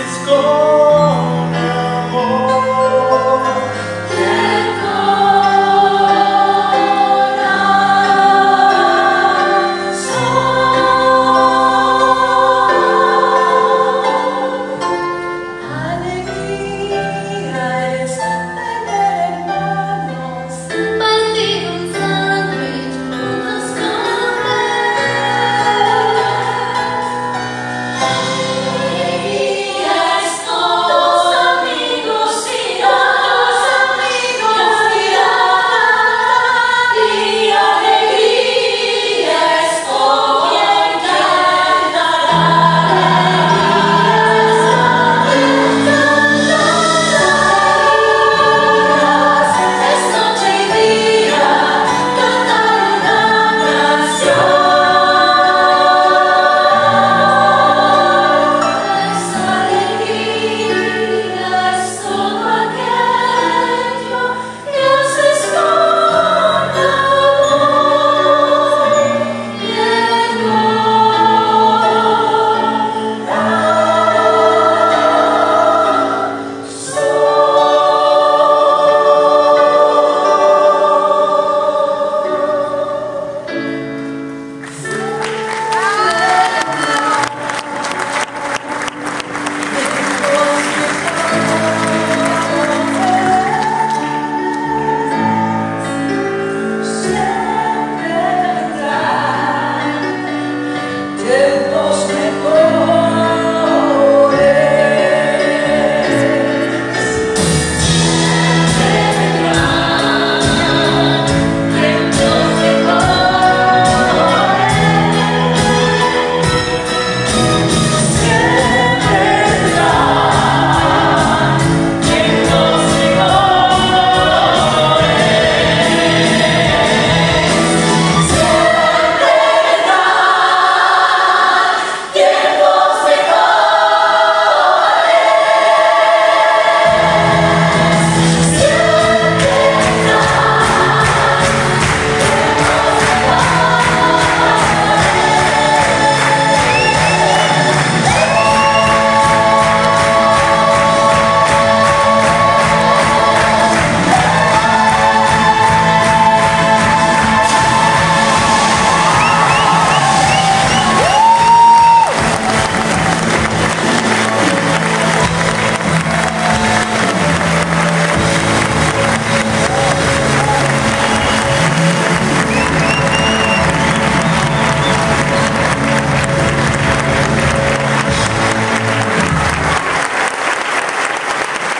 it's gone.